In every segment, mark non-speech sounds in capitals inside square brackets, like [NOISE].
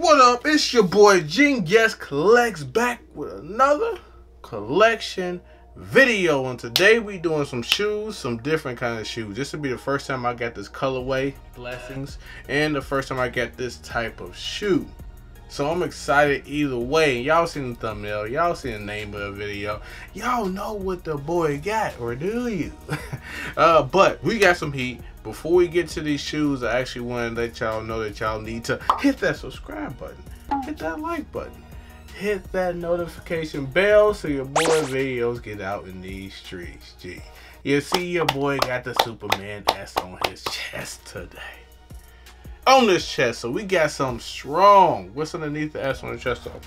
What up? It's your boy GeneYes Collects back with another collection video. And today we doing some shoes some different kind of shoes. This will be the first time i got this colorway blessings and the first time i got this type of shoe. So i'm excited either way. Y'all seen the thumbnail y'all seen the name of the video. Y'all know what the boy got or do you? [LAUGHS] Uh but we got some heat before we get to these shoes i actually want to let y'all know that y'all need to hit that subscribe button hit that like button hit that notification bell so your boy videos get out in these streets. G. You see your boy got the Superman S on his chest today. On this chest, so we got something strong. What's underneath the S on the chest though?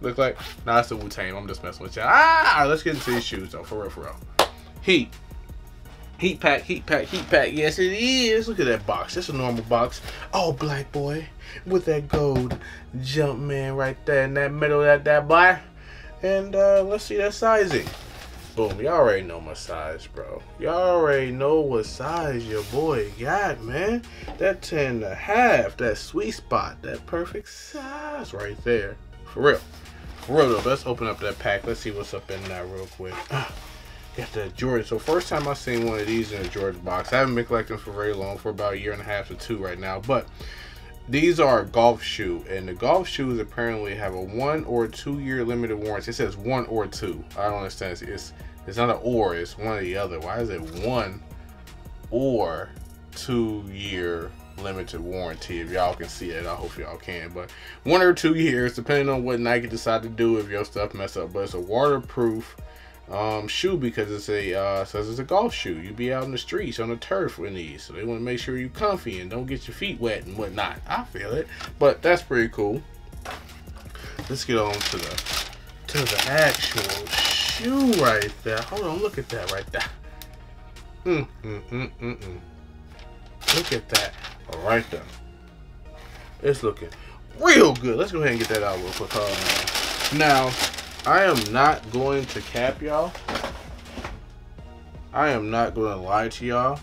Look like, nah, it's the Wu-Tang. I'm just messing with y'all. Ah, let's get into these shoes though, for real, for real. Heat. Heat pack, heat pack, heat pack. Yes, it is. Look at that box. That's a normal box. Oh, black boy with that gold Jumpman right there in that middle that that black. And uh, let's see that sizing. Boom. Y'all already know my size, bro. Y'all already know what size your boy got, man. That 10 and a half, that sweet spot, that perfect size right there. For real. For real though, let's open up that pack. Let's see what's up in that real quick. [SIGHS] Got that Jordan. So first time I've seen one of these in a Jordan box. I haven't been collecting for very long, for about a year and a half to two right now. But these are a golf shoe, and the golf shoes apparently have a one or two year limited warranty. It says one or two. I don't understand. It's it's not an or. It's one or the other. Why is it one or two year limited warranty? If y'all can see it, I hope y'all can. But one or two years, depending on what Nike decide to do if your stuff mess up. But it's a waterproof um, shoe because it's a uh, says it's a golf shoe. You be out in the streets on the turf with these, so they want to make sure you're comfy and don't get your feet wet and whatnot. I feel it, but that's pretty cool. Let's get on to the to the actual shoe right there. Hold on, look at that right there. Mm mm mm mm mm. Look at that right there. It's looking real good. Let's go ahead and get that out real quick. now I am not going to cap y'all. I am not going to lie to y'all.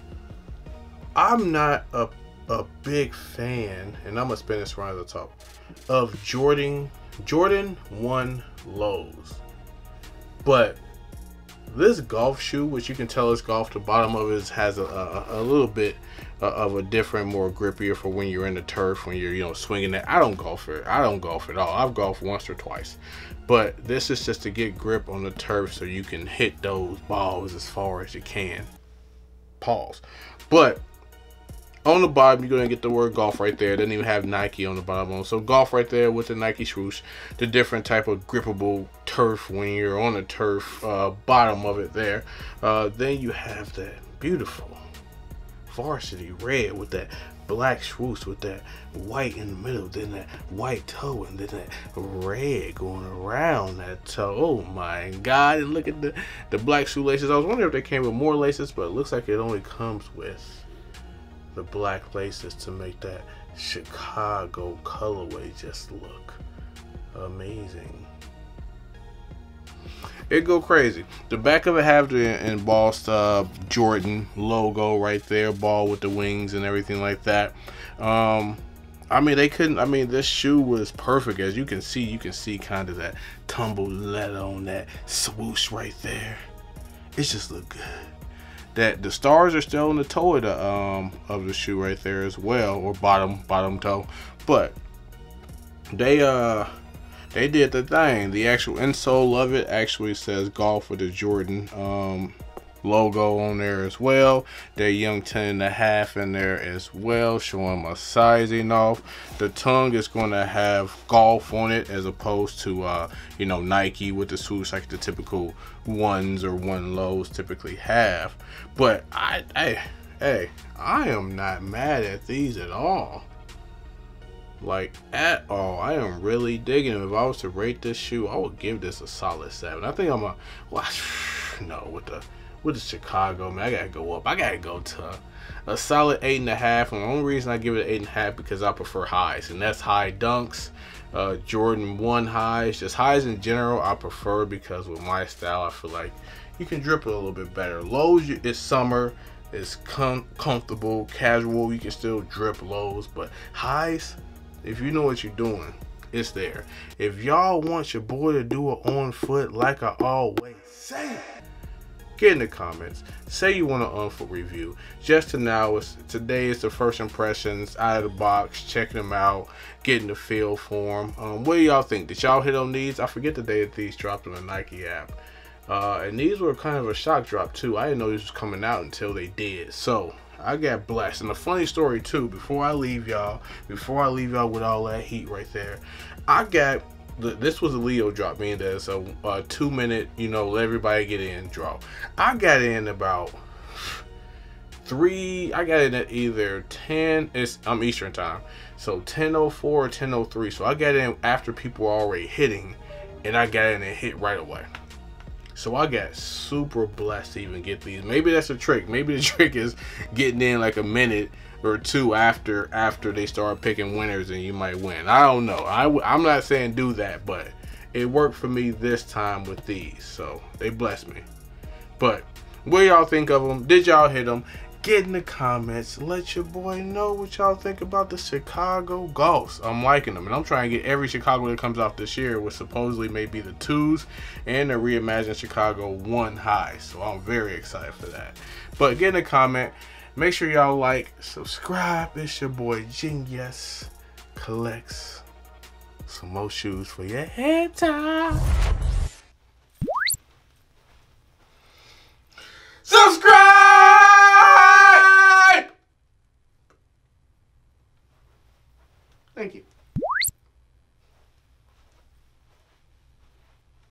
I'm not a, a big fan, and I'm going to spin this right at the top, of Jordan Jordan 1 lows. But this golf shoe, which you can tell is golf, the bottom of it has a, a, a little bit uh, of a different, more grippier for when you're in the turf, when you're, you know, swinging it. I don't golf it. I don't golf at all. I've golfed once or twice. But this is just to get grip on the turf so you can hit those balls as far as you can. Pause. But on the bottom, you're to get the word golf right there. It doesn't even have Nike on the bottom. So golf right there with the Nike swoosh. The different type of grippable turf when you're on the turf, uh, bottom of it there. Uh, then you have that beautiful varsity red with that black swoosh with that white in the middle, then that white toe, and then that red going around that toe. Oh my god! And look at the the black shoelaces. I was wondering if they came with more laces, but it looks like it only comes with the black laces to make that Chicago colorway just look amazing it go crazy. The back of it have the embossed uh, Jordan logo right there, ball with the wings and everything like that. Um, I mean, they couldn't. I mean, this shoe was perfect, as you can see. You can see kind of that tumbled leather on that swoosh right there. It just look good. That the stars are still on the toe of the um of the shoe right there as well, or bottom bottom toe. But they uh they did the thing. The actual insole of it actually says golf with the Jordan um, logo on there as well. Their young 10 and a half in there as well, showing my sizing off. The tongue is going to have golf on it as opposed to, uh, you know, Nike with the swoosh like the typical ones or one lows typically have. But I, I, hey, I am not mad at these at all like at all. I am really digging. If I was to rate this shoe, I would give this a solid seven. I think I'm a well, [SIGHS] no with the with the Chicago man. I gotta go up. I gotta go to a solid eight and a half. And the only reason I give it an eight and a half because I prefer highs, and that's high dunks. Uh, Jordan one highs, just highs in general. I prefer because with my style, I feel like you can drip it a little bit better. Lows, it's summer. It's com comfortable, casual. You can still drip lows, but highs, if you know what you're doing, it's there. If y'all want your boy to do it on foot, like I always say, get in the comments. Say you want an on foot review. Just to now, it's, today is the first impressions out of the box, checking them out, getting the feel for them. Um, what do y'all think? Did y'all hit on these? I forget the day that these dropped on the Nike app. Uh, and these were kind of a shock drop too. I didn't know this was coming out until they did. So I got blessed. And a funny story too, before I leave y'all, before I leave y'all with all that heat right there, I got this was a Leo drop, meaning that it's a, a, uh, two minute, you know, let everybody get in drop. I got in about three, I got in at either 10, it's, I'm Eastern time, so 10.04 or 10.03. So I got in after people were already hitting, and I got in and hit right away. So I got super blessed to even get these. Maybe that's a trick. Maybe the [LAUGHS] trick is getting in like a minute or two after after they start picking winners and you might win. I don't know. I, I'm not saying do that, but it worked for me this time with these. So they blessed me. But what y'all think of them? Did y'all hit them? Get in the comments. Let your boy know what y'all think about the Chicago Ghosts. I'm liking them, and I'm trying to get every Chicago that comes out this year, which supposedly may be the twos and the reimagined Chicago one high. So I'm very excited for that. But get in the comment. Make sure y'all like, subscribe. It's your boy GeneYes collects some more shoes for your head time.